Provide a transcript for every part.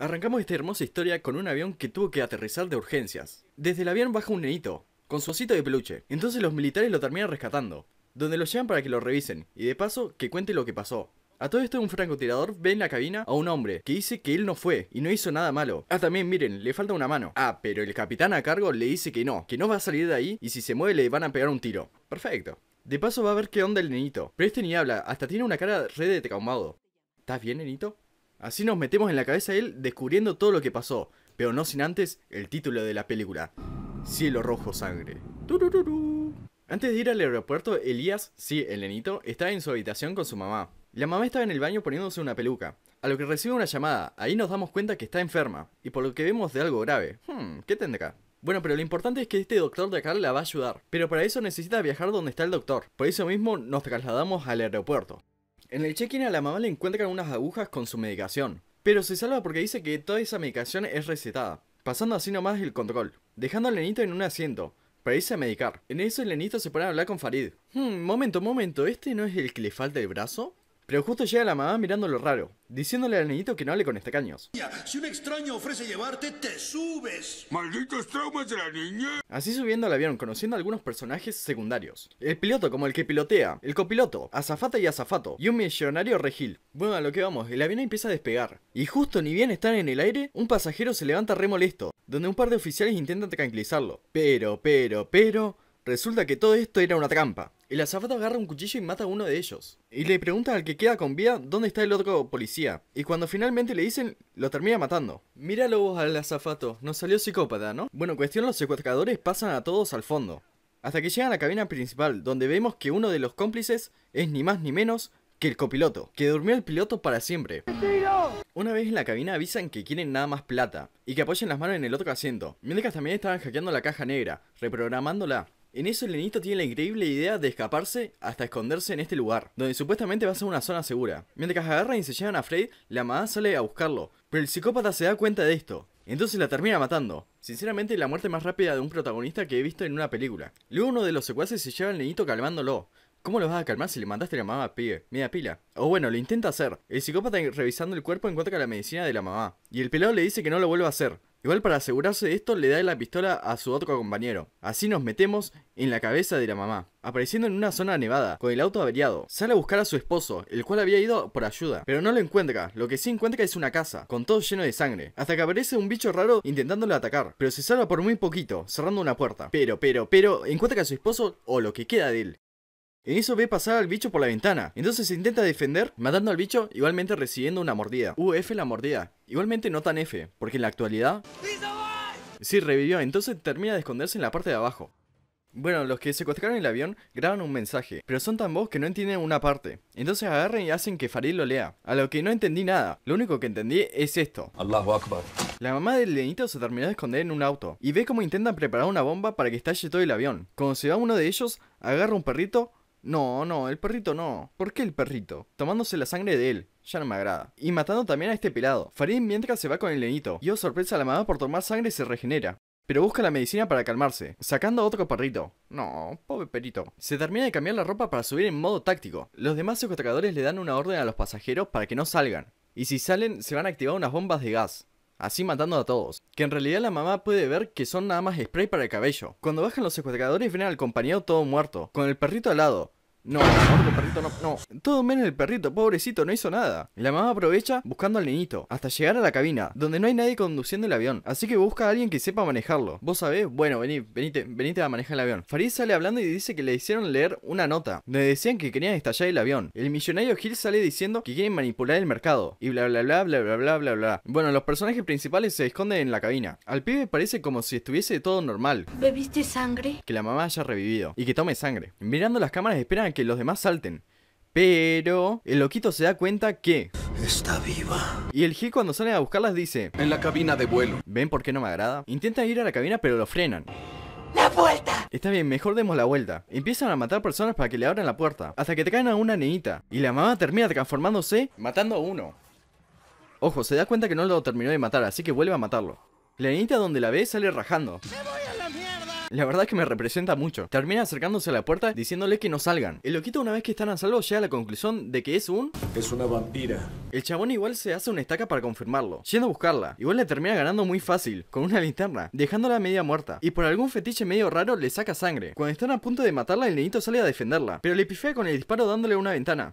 Arrancamos esta hermosa historia con un avión que tuvo que aterrizar de urgencias. Desde el avión baja un nenito, con su osito de peluche. Entonces los militares lo terminan rescatando, donde lo llevan para que lo revisen, y de paso que cuente lo que pasó. A todo esto un francotirador ve en la cabina a un hombre que dice que él no fue y no hizo nada malo. Ah, también miren, le falta una mano. Ah, pero el capitán a cargo le dice que no, que no va a salir de ahí y si se mueve le van a pegar un tiro. Perfecto. De paso va a ver qué onda el nenito. Pero este ni habla, hasta tiene una cara re de traumado. ¿Estás bien, nenito? Así nos metemos en la cabeza de él descubriendo todo lo que pasó, pero no sin antes el título de la película. Cielo rojo sangre. Antes de ir al aeropuerto, Elías, sí, el nenito, estaba en su habitación con su mamá. La mamá estaba en el baño poniéndose una peluca, a lo que recibe una llamada. Ahí nos damos cuenta que está enferma, y por lo que vemos de algo grave. Hmm, ¿qué tendrá? Bueno, pero lo importante es que este doctor de acá la va a ayudar, pero para eso necesita viajar donde está el doctor. Por eso mismo nos trasladamos al aeropuerto. En el check-in a la mamá le encuentran unas agujas con su medicación, pero se salva porque dice que toda esa medicación es recetada, pasando así nomás el control, dejando al nenito en un asiento, para irse a medicar. En eso el nenito se pone a hablar con Farid. Hmm, momento, momento, ¿este no es el que le falta el brazo? Pero justo llega la mamá mirando lo raro, diciéndole al niñito que no hable con estacaños. Si un extraño ofrece llevarte, te subes. ¡Malditos traumas de la niña! Así subiendo al avión, conociendo a algunos personajes secundarios. El piloto como el que pilotea, el copiloto, azafata y azafato, y un millonario regil. Bueno, a lo que vamos, el avión empieza a despegar. Y justo ni bien están en el aire, un pasajero se levanta re molesto, donde un par de oficiales intentan tranquilizarlo. Pero, pero, pero... Resulta que todo esto era una trampa. El azafato agarra un cuchillo y mata a uno de ellos. Y le pregunta al que queda con vida dónde está el otro policía. Y cuando finalmente le dicen, lo termina matando. Míralo vos al azafato, nos salió psicópata, ¿no? Bueno, cuestión los secuestradores pasan a todos al fondo. Hasta que llegan a la cabina principal, donde vemos que uno de los cómplices es ni más ni menos que el copiloto, que durmió el piloto para siempre. Una vez en la cabina avisan que quieren nada más plata, y que apoyen las manos en el otro asiento, mientras también estaban hackeando la caja negra, reprogramándola. En eso el nenito tiene la increíble idea de escaparse hasta esconderse en este lugar, donde supuestamente va a ser una zona segura. Mientras agarran y se llevan a Fred, la mamá sale a buscarlo, pero el psicópata se da cuenta de esto, entonces la termina matando. Sinceramente la muerte más rápida de un protagonista que he visto en una película. Luego uno de los secuaces se lleva al nenito calmándolo. ¿Cómo lo vas a calmar si le mandaste la mamá, pibe? Media pila. O bueno, lo intenta hacer. El psicópata revisando el cuerpo encuentra la medicina de la mamá. Y el pelado le dice que no lo vuelva a hacer. Igual para asegurarse de esto le da la pistola a su otro compañero. Así nos metemos en la cabeza de la mamá, apareciendo en una zona nevada, con el auto averiado. Sale a buscar a su esposo, el cual había ido por ayuda, pero no lo encuentra. Lo que sí encuentra es una casa, con todo lleno de sangre, hasta que aparece un bicho raro intentándole atacar, pero se salva por muy poquito, cerrando una puerta. Pero, pero, pero, encuentra a su esposo o lo que queda de él. En eso ve pasar al bicho por la ventana. Entonces se intenta defender, matando al bicho, igualmente recibiendo una mordida. Uh, F la mordida. Igualmente no tan F, porque en la actualidad... Sí, revivió, entonces termina de esconderse en la parte de abajo. Bueno, los que secuestraron el avión graban un mensaje, pero son tan vos que no entienden una parte. Entonces agarran y hacen que Farid lo lea. A lo que no entendí nada. Lo único que entendí es esto. Allahu Akbar. La mamá del lenito se terminó de esconder en un auto y ve cómo intentan preparar una bomba para que estalle todo el avión. Cuando se va uno de ellos, agarra un perrito. No, no, el perrito no. ¿Por qué el perrito? Tomándose la sangre de él. Ya no me agrada. Y matando también a este pelado. Farid mientras se va con el lenito. Y oh sorpresa la mamá por tomar sangre se regenera. Pero busca la medicina para calmarse, sacando a otro perrito. No, pobre perito. Se termina de cambiar la ropa para subir en modo táctico. Los demás secuestradores le dan una orden a los pasajeros para que no salgan. Y si salen, se van a activar unas bombas de gas. Así matando a todos. Que en realidad la mamá puede ver que son nada más spray para el cabello. Cuando bajan los secuestradores ven al compañero todo muerto, con el perrito al lado. No, otro perrito no, no. Todo menos el perrito, pobrecito, no hizo nada. La mamá aprovecha buscando al niñito, hasta llegar a la cabina, donde no hay nadie conduciendo el avión. Así que busca a alguien que sepa manejarlo. ¿Vos sabés? Bueno, vení, venite, venite a manejar el avión. Farid sale hablando y dice que le hicieron leer una nota, donde decían que querían estallar el avión. El millonario Gil sale diciendo que quieren manipular el mercado. Y bla bla bla bla bla bla bla bla. Bueno, los personajes principales se esconden en la cabina. Al pibe parece como si estuviese todo normal. ¿Bebiste sangre? Que la mamá haya revivido. Y que tome sangre. Mirando las cámaras esperan a que los demás salten. Pero el loquito se da cuenta que... Está viva. Y el Gil cuando sale a buscarlas dice... En la cabina de vuelo. ¿Ven por qué no me agrada? Intentan ir a la cabina pero lo frenan. ¡La vuelta! Está bien, mejor demos la vuelta. Empiezan a matar personas para que le abran la puerta. Hasta que te caen a una nenita. Y la mamá termina transformándose matando a uno. Ojo, se da cuenta que no lo terminó de matar, así que vuelve a matarlo. La nenita donde la ve sale rajando. ¡Me voy a la verdad es que me representa mucho. Termina acercándose a la puerta diciéndole que no salgan. El loquito una vez que están a salvo llega a la conclusión de que es un... Es una vampira. El chabón igual se hace una estaca para confirmarlo, yendo a buscarla. Igual le termina ganando muy fácil, con una linterna, dejándola media muerta. Y por algún fetiche medio raro le saca sangre. Cuando están a punto de matarla, el nenito sale a defenderla, pero le pifea con el disparo dándole una ventana.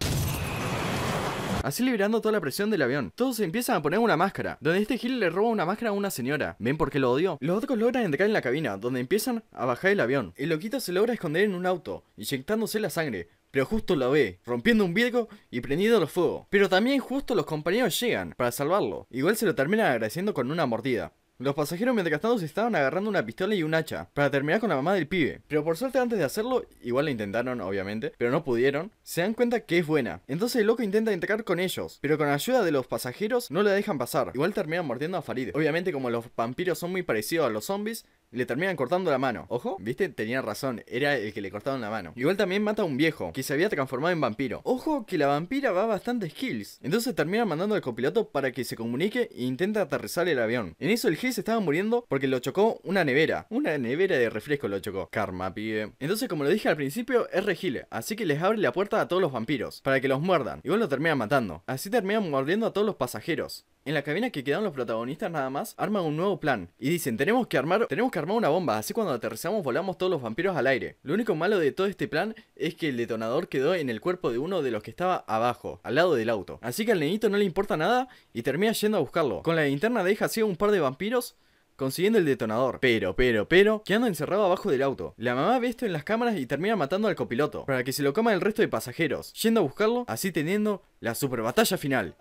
Así liberando toda la presión del avión. Todos empiezan a poner una máscara, donde este Gil le roba una máscara a una señora. ¿Ven por qué lo odio? Los otros logran entrar en la cabina, donde empiezan a bajar el avión. El loquito se logra esconder en un auto, inyectándose la sangre. Pero justo lo ve, rompiendo un vidrio y prendiendo los fuego. Pero también justo los compañeros llegan para salvarlo. Igual se lo terminan agradeciendo con una mordida. Los pasajeros mientras tanto se estaban agarrando una pistola y un hacha para terminar con la mamá del pibe. Pero por suerte antes de hacerlo, igual lo intentaron obviamente, pero no pudieron, se dan cuenta que es buena. Entonces el loco intenta entrar con ellos, pero con ayuda de los pasajeros no la dejan pasar. Igual terminan mordiendo a Farid. Obviamente como los vampiros son muy parecidos a los zombies, le terminan cortando la mano. Ojo, viste, tenía razón, era el que le cortaron la mano. Igual también mata a un viejo, que se había transformado en vampiro. Ojo que la vampira va bastante skills. Entonces termina mandando al copiloto para que se comunique e intenta aterrizar el avión. En eso el Gil se estaba muriendo porque lo chocó una nevera. Una nevera de refresco lo chocó. Karma, pibe. Entonces, como lo dije al principio, es Regile. Así que les abre la puerta a todos los vampiros. Para que los muerdan. Igual lo terminan matando. Así terminan mordiendo a todos los pasajeros. En la cabina que quedaron los protagonistas nada más, arman un nuevo plan. Y dicen, tenemos que armar, tenemos que armar una bomba, así cuando aterrizamos volamos todos los vampiros al aire. Lo único malo de todo este plan es que el detonador quedó en el cuerpo de uno de los que estaba abajo, al lado del auto. Así que al nenito no le importa nada y termina yendo a buscarlo. Con la linterna deja así a un par de vampiros consiguiendo el detonador. Pero, pero, pero, quedando encerrado abajo del auto. La mamá ve esto en las cámaras y termina matando al copiloto, para que se lo coma el resto de pasajeros, yendo a buscarlo, así teniendo la super batalla final.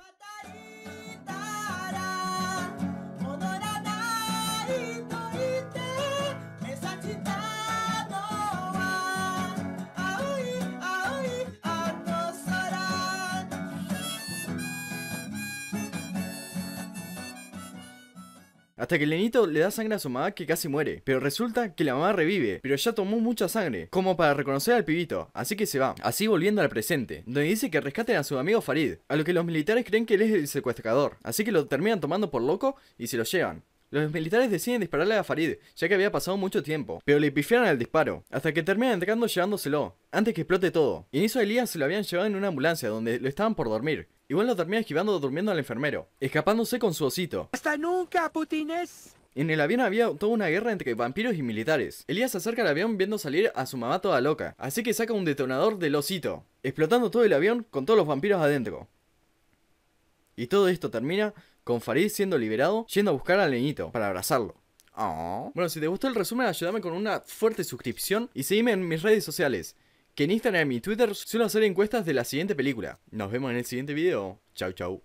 Hasta que el nenito le da sangre a su mamá que casi muere. Pero resulta que la mamá revive, pero ya tomó mucha sangre, como para reconocer al pibito. Así que se va, así volviendo al presente, donde dice que rescaten a su amigo Farid. A lo que los militares creen que él es el secuestrador. Así que lo terminan tomando por loco y se lo llevan. Los militares deciden dispararle a Farid, ya que había pasado mucho tiempo, pero le pifiaron el disparo, hasta que terminan entrando llevándoselo, antes que explote todo. Y en eso Elías se lo habían llevado en una ambulancia, donde lo estaban por dormir. Igual lo termina esquivando durmiendo al enfermero, escapándose con su osito. ¡Hasta nunca, putines! En el avión había toda una guerra entre vampiros y militares. Elías se acerca al avión viendo salir a su mamá toda loca, así que saca un detonador del osito, explotando todo el avión con todos los vampiros adentro. Y todo esto termina con Farid siendo liberado, yendo a buscar al leñito para abrazarlo. Oh. Bueno, si te gustó el resumen, ayúdame con una fuerte suscripción y seguime en mis redes sociales. Que en Instagram y Twitter suelo hacer encuestas de la siguiente película. Nos vemos en el siguiente video. Chau chau.